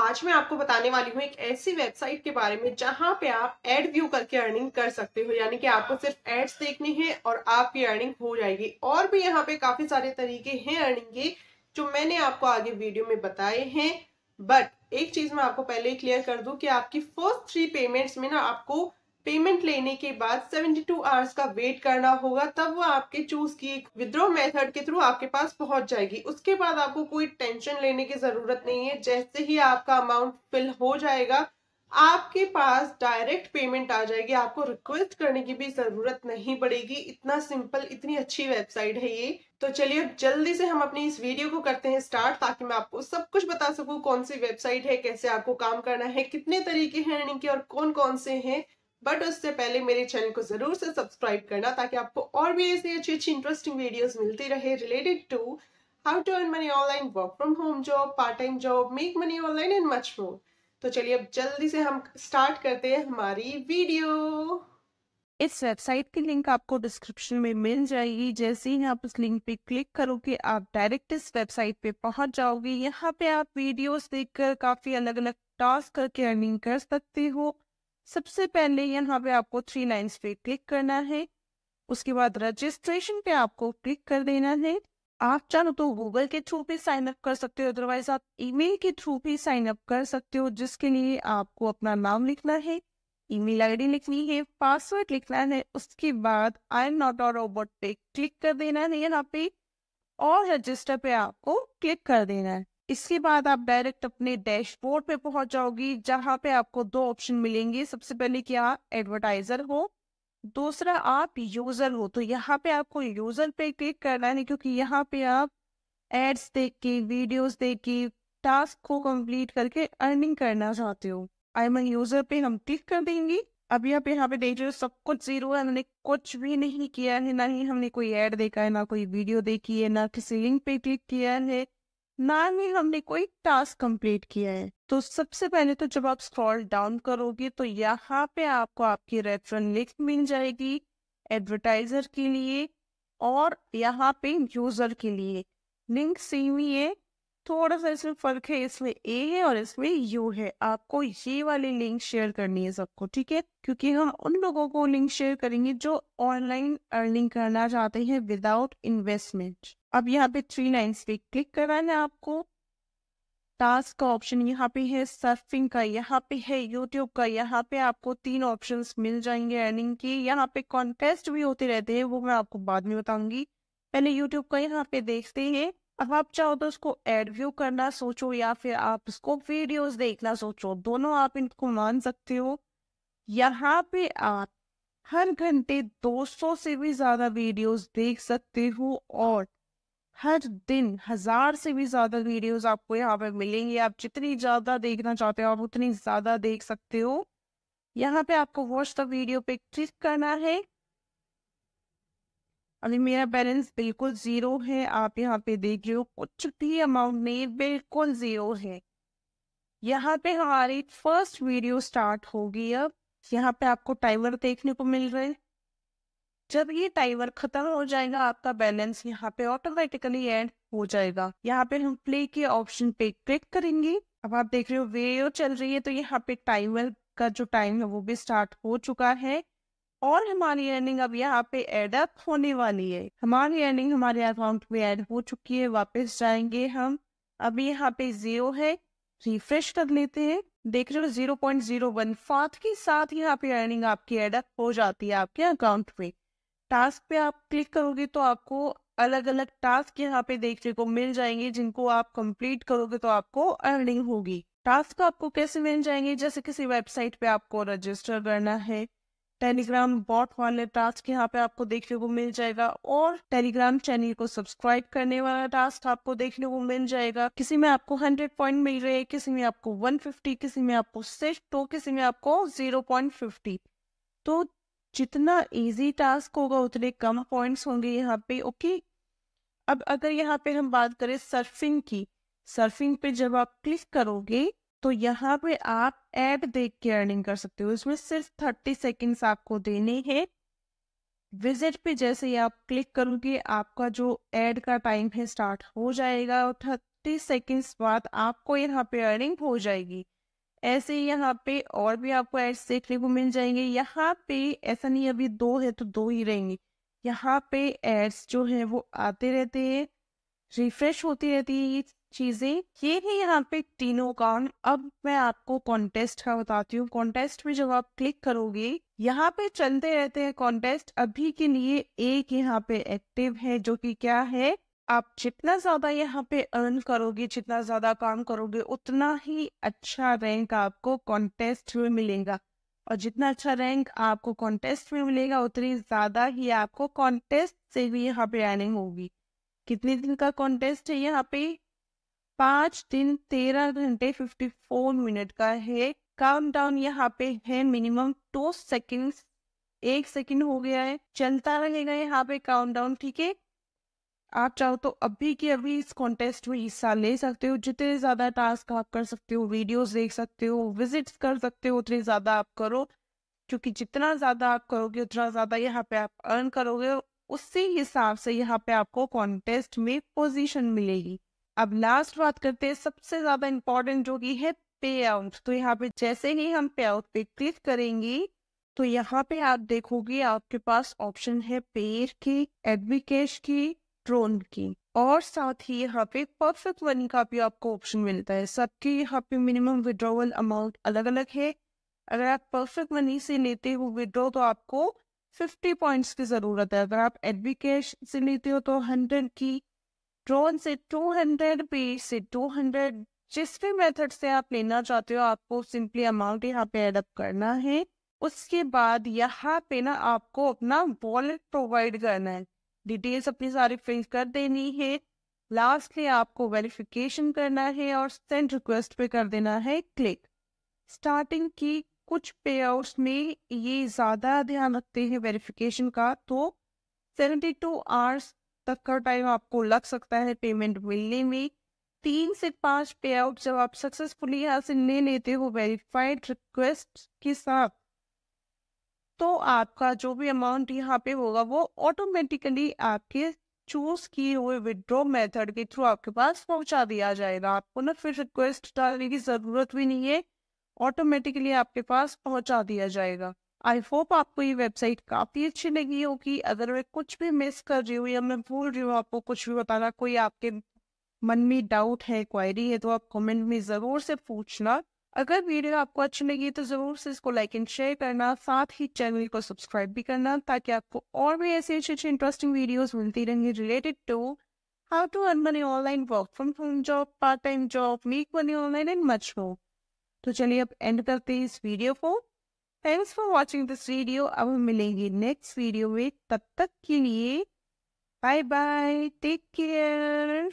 आज मैं आपको बताने वाली हूँ एक ऐसी वेबसाइट के बारे में जहाँ पे आप एड व्यू करके अर्निंग कर सकते हो। यानी कि आपको सिर्फ़ एड्स देखने हैं और आपकी अर्निंग हो जाएगी। और भी यहाँ पे काफ़ी सारे तरीके हैं अर्निंग के, जो मैंने आपको आगे वीडियो में बताए हैं। बट एक चीज़ मैं आपको पहले क्लियर कर दू कि आपकी फ़र्स्ट थ्री पेमेंट्स में ना आपको पेमेंट लेने के बाद 72 आवर्स का वेट करना होगा, तब वो आपके चूज़ की विद्रो मेथड के थ्रू आपके पास पहुँच जाएगी। उसके बाद आपको कोई टेंशन लेने की ज़रूरत नहीं है, जैसे ही आपका अमाउंट फिल हो जाएगा, आपके पास डायरेक्ट पेमेंट आ जाएगी। आपको रिक्वेस्ट करने की भी ज़रूरत नहीं पड़ेगी। इतना सिंपल इतनी अच्छी वेबसाइट है ये। तो चलिए जल्दी से हम अपनी इस वीडियो को करते हैं स्टार्ट ताकि मैं आपको सब कुछ बता सकूँ, कौन सी वेबसाइट है, कैसे आपको काम करना है, कितने तरीके हैं अर्निंग के और कौन कौन से हैं। बट उससे पहले मेरे चैनल को ज़रूर से सब्सक्राइब करना ताकि आपको और भी ऐसी अच्छी अच्छी इंटरेस्टिंग वीडियोस मिलती रहे related to how to earn money online work from home job part time job make money online and much more तो चलिए अब जल्दी से हम स्टार्ट करते हैं हमारी वीडियो इस वेबसाइट की लिंक आपको डिस्क्रिप्शन में मिल जाएगी। जैसे ही आप उस लिंक पे क्लिक करोगे, आप डायरेक्ट इस वेबसाइट पे पहुँच जाओगे। यहाँ पे आप वीडियोस देखकर काफ़ी अलग अलग टास्क करके अर्निंग कर सकते हो। सबसे पहले यहाँ पे आपको थ्री लाइन्स पे क्लिक करना है। उसके बाद रजिस्ट्रेशन पे आपको क्लिक कर देना है। आप चाहो तो गूगल के थ्रू भी साइन अप कर सकते हो अदरवाइज़ आप ईमेल के थ्रू भी साइन अप कर सकते हो, जिसके लिए आपको अपना नाम लिखना है ईमेल आईडी लिखनी है पासवर्ड लिखना है। उसके बाद I am not a robot पे क्लिक कर देना है यहाँ पे और रजिस्टर पे आपको क्लिक कर देना है। इसके बाद आप डायरेक्ट अपने डैशबोर्ड पे पहुँच जाओगी, जहाँ पे आपको दो ऑप्शन मिलेंगे। सबसे पहले क्या एडवर्टाइजर हो, दूसरा आप यूज़र हो। तो यहाँ पे आपको यूज़र पे क्लिक करना है, क्योंकि यहाँ पे आप एड्स देख के, वीडियोस देख के, टास्क को कंप्लीट करके अर्निंग करना चाहते हो। आई एम यूज़र पे हम क्लिक कर देंगे। अभी आप यहाँ पे देख रहे हो सब कुछ ज़ीरो है। हमने कुछ भी नहीं किया है, ना ही हमने कोई ऐड देखा है, ना कोई वीडियो देखी है, ना किसी लिंक पे क्लिक किया है। ना ही हमने कोई टास्क कंप्लीट किया है। तो सबसे पहले तो जब आप स्क्रॉल डाउन करोगे तो यहाँ पे आपको आपकी रेफरेंस लिंक मिल जाएगी एडवर्टाइजर के लिए और यहाँ पे यूज़र के लिए। लिंक सेम ही है। थोड़ा सा इसमें फ़र्क है, इसमें ए है और इसमें यू है। आपको ये वाली लिंक शेयर करनी है सबको, ठीक है? क्योंकि हम उन लोगों को लिंक शेयर करेंगे जो ऑनलाइन अर्निंग करना चाहते हैं विदाउट इन्वेस्टमेंट अब यहाँ पे थ्री लाइन्स पे क्लिक करना है आपको। टास्क का ऑप्शन यहाँ पे है सर्फिंग का यहाँ पे है यूट्यूब का यहाँ पे आपको तीन ऑप्शंस मिल जाएँगे अर्निंग के। यहाँ पे कॉन्टेस्ट भी होते रहते हैं, वो मैं आपको बाद में बताऊँगी। पहले यूट्यूब का यहाँ पे देखते हैं। अब आप चाहो तो उसको एड व्यू करना सोचो या फिर आप उसको वीडियोस देखना सोचो, दोनों आप इनको मान सकते हो। यहाँ पे आप हर घंटे 200 से भी ज़्यादा वीडियोस देख सकते हो और हर दिन हज़ार से भी ज़्यादा वीडियोस आपको यहाँ पे मिलेंगे। आप जितनी ज़्यादा देखना चाहते हो, आप उतनी ज़्यादा देख सकते हो। यहाँ पे आपको वॉच द वीडियो पे क्लिक करना है। अभी मेरा बैलेंस बिल्कुल ज़ीरो है, आप यहाँ पे देख रहे हो कुछ भी अमाउंट नहीं, बिल्कुल ज़ीरो है। यहाँ पे हमारी फ़र्स्ट वीडियो स्टार्ट होगी अब। यहाँ पे आपको टाइमर देखने को मिल रहा है। जब ये टाइमर खत्म हो जाएगा, आपका बैलेंस यहाँ पे ऑटोमेटिकली एड हो जाएगा। यहाँ पे हम प्ले के ऑप्शन पे क्लिक करेंगे। अब आप देख रहे हो वीडियो चल रही है तो यहाँ पे टाइमर का जो टाइम है, वो भी स्टार्ट हो चुका है। और हमारी अर्निंग अब यहाँ पे एड अप होने वाली है। हमारी अर्निंग हमारे अकाउंट में ऐड हो चुकी है, वापस जाएँगे हम। अभी यहाँ पे ज़ीरो है रिफ्रेश कर लेते हैं। देख रहे हो ज़ीरो पॉइंट ज़ीरो वन फात के साथ यहाँ पे अर्निंग आपकी एड अप हो जाती है आपके अकाउंट में। टास्क पे आप क्लिक करोगे तो आपको अलग अलग टास्क यहाँ पे देखने को मिल जाएँगे, जिनको आप कंप्लीट करोगे तो आपको अर्निंग होगी। टास्क आपको कैसे मिल जाएँगे? जैसे किसी वेबसाइट पे आपको रजिस्टर करना है। टेलीग्राम बॉट वाले टास्क यहाँ पे आपको देखने को मिल जाएगा और टेलीग्राम चैनल को सब्सक्राइब करने वाला टास्क आपको देखने को मिल जाएगा। किसी में आपको हंड्रेड पॉइंट मिल रहे हैं, किसी में आपको वन फिफ्टी, किसी में आपको सिक्स तो किसी में आपको ज़ीरो पॉइंट फिफ्टी। तो जितना इजी टास्क होगा, उतने कम पॉइंट्स होंगे यहाँ पे ओके अब अगर यहाँ पे हम बात करें सर्फिंग की सर्फिंग पे जब आप क्लिक करोगे तो यहाँ पे आप एड देख के अर्निंग कर सकते हो। इसमें सिर्फ़ थर्टी सेकेंड्स आपको देने हैं। विज़िट पे जैसे ही आप क्लिक करोगे, आपका जो एड का टाइम है स्टार्ट हो जाएगा और फिफ्टी सेकेंड्स बाद आपको यहाँ पे अर्निंग हो जाएगी। ऐसे ही यहाँ पे और भी आपको एड्स देखने को मिल जाएँगे। यहाँ पे ऐसा नहीं, अभी दो है तो दो ही रहेंगे। यहाँ पे एड्स जो है वो आते रहते हैं रिफ्रेश होती रहती है। ये चीज़ें, ये है यहाँ पे तीनों काम अब मैं आपको कॉन्टेस्ट का बताती हूँ। कॉन्टेस्ट में जब आप क्लिक करोगे, यहाँ पे चलते रहते हैं कॉन्टेस्ट अभी के लिए एक यहाँ पे एक्टिव है, जो कि क्या है? आप जितना ज़्यादा यहाँ पे अर्न करोगे, जितना ज़्यादा काम करोगे, उतना ही अच्छा रैंक आपको कॉन्टेस्ट में मिलेगा। और जितना अच्छा रैंक आपको कॉन्टेस्ट में मिलेगा, उतनी ज़्यादा ही आपको कॉन्टेस्ट से भी यहाँ पे अर्निंग होगी। कितने दिन का कॉन्टेस्ट है यहाँ पे? पाँच दिन तेरह घंटे फिफ्टी फोर मिनट का है। काउंट डाउन यहाँ पे है मिनिमम टू सेकेंड एक सेकेंड हो गया है, चलता रहेगा यहाँ पे काउंट डाउन ठीक है? आप चाहो तो अभी के अभी इस कॉन्टेस्ट में हिस्सा ले सकते हो, जितने ज़्यादा टास्क आप कर सकते हो वीडियोस देख सकते हो विजिट्स कर सकते हो, उतने ज़्यादा आप करो। क्योंकि जितना ज़्यादा आप करोगे, उतना ज़्यादा यहाँ पे आप अर्न करोगे उसी हिसाब से यहाँ पे आपको कॉन्टेस्ट में पोजीशन मिलेगी। अब लास्ट बात करते हैं, सबसे ज़्यादा इम्पोर्टेंट जो की है पे आउट तो यहाँ पे जैसे ही हम पे आउट पे क्लिक करेंगे तो यहाँ पे आप देखोगे आपके पास ऑप्शन है पेड की एडविकेश की ड्रोन की। और साथ ही यहाँ पे परफेक्ट मनी का भी आपको ऑप्शन मिलता है। सबके यहाँ पे मिनिमम विड्रॉवल अमाउंट अलग अलग है। अगर आप परफेक्ट मनी से लेते हो विड्रॉ तो आपको फिफ्टी पॉइंट्स की ज़रूरत है। अगर आप एडविकेश से लेते हो तो हंड्रेड की ड्रोन से टू हंड्रेड पे, से टू हंड्रेड जिस भी मेथड से आप लेना चाहते हो, आपको सिंपली अमाउंट यहाँ पे एडअप करना है। उसके बाद यहाँ पे ना आपको अपना वॉलेट प्रोवाइड करना है। डिटेल्स अपनी सारी फिल कर देनी है। लास्टली आपको वेरिफिकेशन करना है और सेंड रिक्वेस्ट पे कर देना है। क्लिक स्टार्टिंग की कुछ पे आउट्स में ये ज़्यादा ध्यान रखते हैं वेरिफिकेशन का तो 72 आवर्स तक का टाइम आपको लग सकता है पेमेंट मिलने में। तीन से पाँच पे आउट जब आप सक्सेसफुली यहाँ से ले लेते हो वेरीफाइड रिक्वेस्ट के साथ तो आपका जो भी अमाउंट यहाँ पे होगा, वो ऑटोमेटिकली आपके चूज़ किए हुए विड्रॉ मेथड के थ्रू आपके पास पहुँचा दिया जाएगा। आपको ना फिर रिक्वेस्ट डालने की ज़रूरत भी नहीं है ऑटोमेटिकली आपके पास पहुँचा दिया जाएगा। आई होप आपको ये वेबसाइट काफ़ी अच्छी लगी होगी। अगर मैं कुछ भी मिस कर रही हूँ या मैं भूल रही हूँ आपको कुछ भी बताना, कोई आपके मन में डाउट है क्वायरी है तो आप कमेंट में ज़रूर से पूछना। अगर वीडियो आपको अच्छी लगी तो ज़रूर से इसको लाइक एंड शेयर करना, साथ ही चैनल को सब्सक्राइब भी करना, ताकि आपको और भी ऐसे अच्छे अच्छे इंटरेस्टिंग वीडियोस मिलती रहेंगी related to how to earn money online work from home job part time job make money online and much more तो चलिए अब एंड करते हैं इस वीडियो को। Thanks for watching this video अब हम मिलेंगे नेक्स्ट वीडियो में। तब तक के लिए बाय बाय टेक केयर